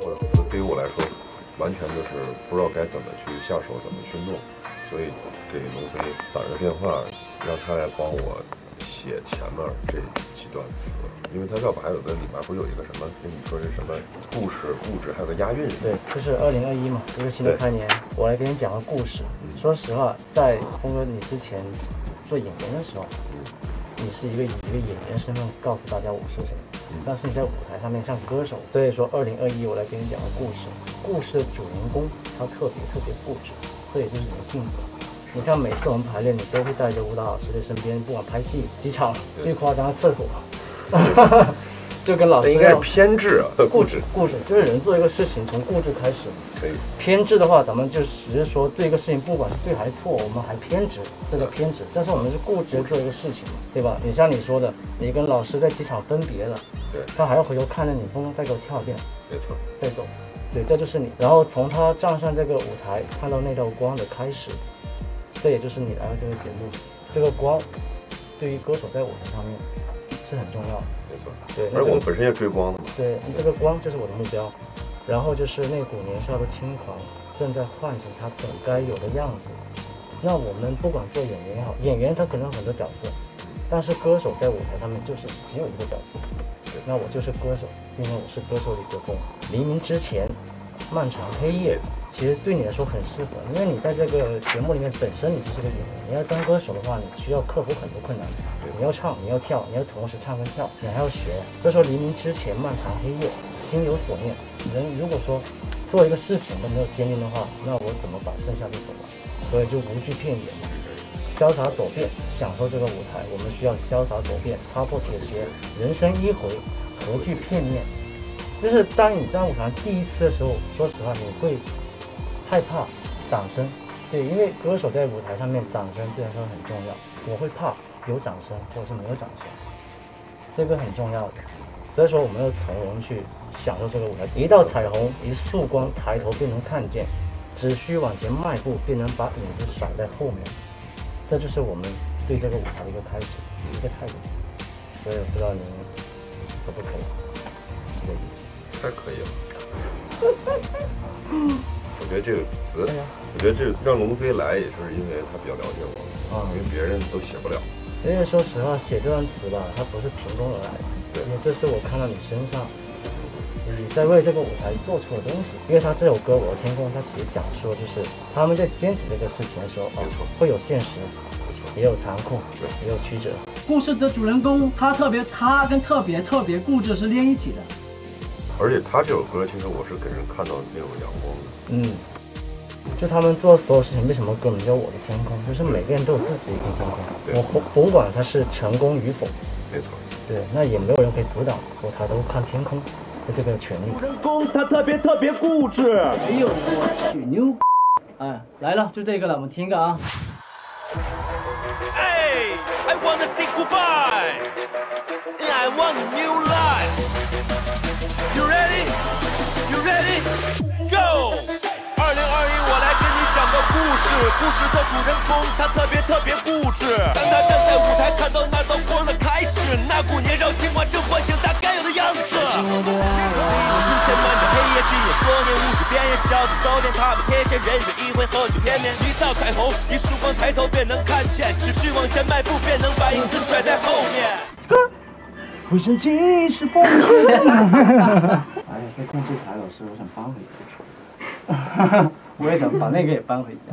或者词，对于我来说，完全就是不知道该怎么去下手，怎么去弄，所以给龙飞打了个电话，让他来帮我写前面这几段词，因为他要不还有个里面不是有一个什么跟你说是什么故事、物质，还有个押韵。对，就是二零二一嘛，一个新的开年，我来给你讲个故事。说实话，在峰哥你之前做演员的时候，你是一个以一个演员身份告诉大家我是谁。但是你在舞台上面像歌手，所以说二零二一我来给你讲个故事。故事的主人公他特别特别固执，这也就是你的性格。你看每次我们排练，你都会带着舞蹈老师在身边，不管拍戏、机场，最夸张的厕所，就跟老师应该是偏执啊，固执固执，就是人做一个事情从固执开始。可以。偏执的话，咱们就只是说对一个事情，不管是对还是错，我们还偏执，这叫偏执。但是我们是固执做一个事情嘛，对吧？你像你说的，你跟老师在机场分别了，对，他还要回头看着你，峰哥再给我跳一遍，没错，再走，对，这就是你。然后从他站上这个舞台，看到那道光的开始，这也就是你来到这个节目，这个光对于歌手在舞台上面是很重要的。没错，对，而我本身也追光的嘛。对你这个光就是我的目标，然后就是那股年少的轻狂正在唤醒他本该有的样子。那我们不管做演员也好，演员他可能有很多角色，但是歌手在舞台上面就是只有一个角色。那我就是歌手，今天我是歌手李泽峰。黎明之前，漫长黑夜。其实对你来说很适合，因为你在这个节目里面本身你就是个演员，你要当歌手的话，你需要克服很多困难。你要唱，你要跳，你要同时唱跟跳，你还要学。所以说黎明之前，漫长黑夜，心有所念。人如果说做一个事情都没有坚定的话，那我怎么把剩下的走完？所以就无惧片野，潇洒走遍，享受这个舞台。我们需要潇洒走遍，踏破铁鞋，人生一回，何惧片面？就是当你在舞台第一次的时候，说实话，你会。害怕掌声，对，因为歌手在舞台上面，掌声对来说很重要。我会怕有掌声或者是没有掌声，这个很重要的。所以说，我们要从容去享受这个舞台。一道彩虹，一束光，抬头便能看见。只需往前迈步，便能把影子甩在后面。这就是我们对这个舞台的一个开始，一个态度。所以，不知道您可不可以？可以，太可以了。我觉得这个词，我觉得这个让龙飞来也是因为他比较了解我，啊，因为别人都写不了。因为说实话，写这段词吧，它不是凭空而来的，对，因为这是我看到你身上，你在为这个舞台做出的东西。因为他这首歌《我的天空》，他其实讲说就是他们在坚持这个事情的时候，哦，会有现实，也有残酷，对，也有曲折。故事的主人公，他特别，他跟特别特别固执是连一起的。而且他这首歌，其实我是给人看到那种阳光的。嗯，就他们做所有事情，为什么歌名叫《我的天空》？就是每个人都有自己一片天空。我不不管他是成功与否，没错。对，那也没有人可以阻挡我抬头看天空的这个权利。主人公他特别特别固执。哎呦我去牛！哎，来了，就这个了，我们听一个啊。哎，I wanna say goodbye. I want a new life. You ready? You ready? Go! 二零二一，我来跟你讲个故事。故事的主人公他特别特别固执。当他站在舞台，看到那道光的开始，那股年少轻狂正唤醒着黑夜，只有昨天无知边缘，小子走遍他们铁线，人生一回，何惧片面？一道彩虹，一束光，抬头便能看见。只需往前迈步，便能把影子甩在后面。不生气是风雨。哎呀，在控制台，老师，我想搬回家。我也想把那个也搬回家。